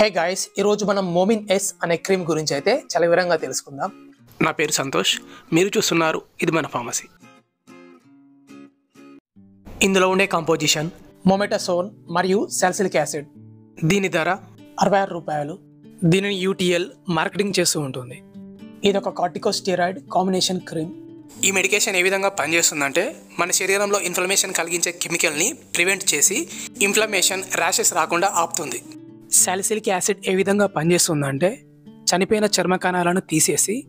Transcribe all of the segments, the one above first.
Hey guys ఈరోజు మనం మోమిన్ yes అనే క్రీమ్ గురించి అయితే చాలా వివరంగా తెలుసుకుందాం. నా పేరు సంతోష్ మీరు చూస్తున్నారు ఇది మన ఫార్మసీ ఇందులో ఉండే కాంపోజిషన్ మొమెటసోన్ మరియు సాల్సిలిక్ యాసిడ్ దీని ధర అరవై ఆరు రూపాయలు. దీనిని యూటీఎల్ మార్కెటింగ్ చేస్తూ ఉంటుంది. ఇది ఒక కార్టికోస్టిరాయిడ్ కాంబినేషన్ క్రీమ్ ఈ మెడికేషన్ ఏ విధంగా పనిచేస్తుందంటే మన శరీరంలో ఇన్ఫ్లమేషన్ కలిగించే కెమికల్ని ప్రివెంట్ చేసి ఇన్ఫ్లమేషన్ ర్యాషెస్ రాకుండా ఆపుతుంది. సాలిసిలిక్ యాసిడ్ ఏ విధంగా పనిచేస్తుందంటే చనిపోయిన చర్మ కణాలను తీసేసి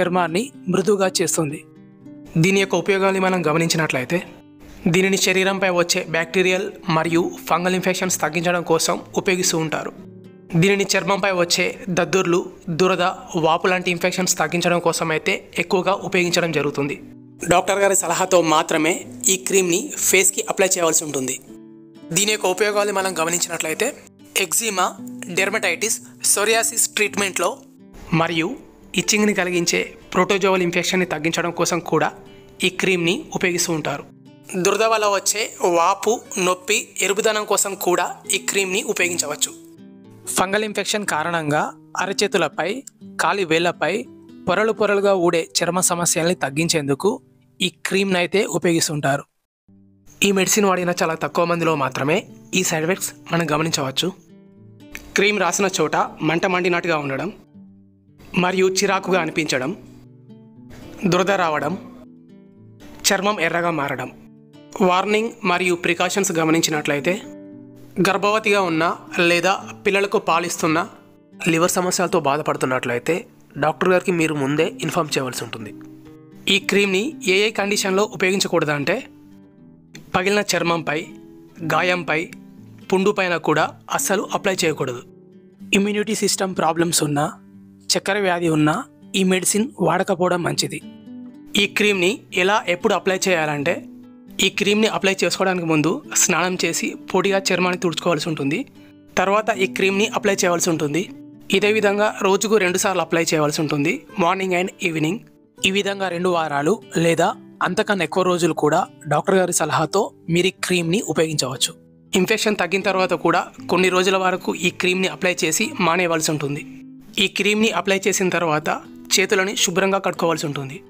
చర్మాన్ని మృదువుగా చేస్తుంది. దీని యొక్క ఉపయోగాన్ని మనం గమనించినట్లయితే దీనిని శరీరంపై వచ్చే బ్యాక్టీరియల్ మరియు ఫంగల్ ఇన్ఫెక్షన్స్ తగ్గించడం కోసం ఉపయోగిస్తూ ఉంటారు. దీనిని చర్మంపై వచ్చే దద్దుర్లు దురద వాపు లాంటి ఇన్ఫెక్షన్స్ తగ్గించడం కోసం అయితే ఎక్కువగా ఉపయోగించడం జరుగుతుంది. డాక్టర్ గారి సలహాతో మాత్రమే ఈ క్రీమ్ని ఫేస్కి అప్లై చేయవలసి ఉంటుంది. దీని యొక్క ఉపయోగాలు మనం గమనించినట్లయితే ఎగ్జిమా డెర్మటైటిస్ సోరియాసిస్ ట్రీట్మెంట్లో మరియు ఇచ్చింగ్ని కలిగించే ప్రోటోజోవల్ ఇన్ఫెక్షన్ని తగ్గించడం కోసం కూడా ఈ క్రీమ్ని ఉపయోగిస్తూ ఉంటారు. దురద వల్ల వచ్చే వాపు నొప్పి ఎరుపుదనం కోసం కూడా ఈ క్రీమ్ని ఉపయోగించవచ్చు. ఫంగల్ ఇన్ఫెక్షన్ కారణంగా అరచేతులపై కాలి వేళ్ళపై పొరలు పొరలుగా ఊడే చర్మ సమస్యల్ని తగ్గించేందుకు ఈ క్రీమ్ని అయితే ఉపయోగిస్తుంటారు ఈ మెడిసిన్ వాడిన చాలా తక్కువ మందిలో మాత్రమే ఈ సైడ్ ఎఫెక్ట్స్ మనం గమనించవచ్చు. క్రీమ్ రాసిన చోట మంట మండినట్టుగా ఉండడం మరియు చిరాకుగా అనిపించడం దురద రావడం చర్మం ఎర్రగా మారడం. వార్నింగ్ మరియు ప్రికాషన్స్ గమనించినట్లయితే గర్భవతిగా ఉన్న లేదా పిల్లలకు పాలిస్తున్న లివర్ సమస్యలతో బాధపడుతున్నట్లయితే డాక్టర్ గారికి మీరు ముందే ఇన్ఫామ్ చేయవలసి ఉంటుంది. ఈ క్రీమ్ని ఏ ఏ కండిషన్లో ఉపయోగించకూడదంటే పగిలిన చర్మంపై గాయంపై పుండు పైన కూడా అస్సలు అప్లై చేయకూడదు. ఇమ్యూనిటీ సిస్టమ్ ప్రాబ్లమ్స్ ఉన్నా చక్కెర వ్యాధి ఉన్నా ఈ మెడిసిన్ వాడకపోవడం మంచిది. ఈ క్రీమ్ని ఎలా ఎప్పుడు అప్లై చేయాలంటే ఈ క్రీమ్ని అప్లై చేసుకోవడానికి ముందు స్నానం చేసి పొడిగా చర్మాన్ని తుడుచుకోవాల్సి ఉంటుంది. తర్వాత ఈ క్రీమ్ని అప్లై చేయవలసి ఉంటుంది. ఇదే విధంగా రోజుకు రెండుసార్లు అప్లై చేయవలసి ఉంటుంది. Morning and evening. ఈ విధంగా రెండు వారాలు లేదా అంతకన్నా ఎక్కువ రోజులు కూడా డాక్టర్ గారి సలహాతో మీరు ఈ క్రీమ్ని ఉపయోగించవచ్చు. ఇన్ఫెక్షన్ తగ్గిన తర్వాత కూడా కొన్ని రోజుల వరకు ఈ క్రీమ్ని అప్లై చేసి మానేయవలసి ఉంటుంది. ఈ క్రీమ్ని అప్లై చేసిన తర్వాత చేతులని శుభ్రంగా కట్టుకోవాల్సి ఉంటుంది.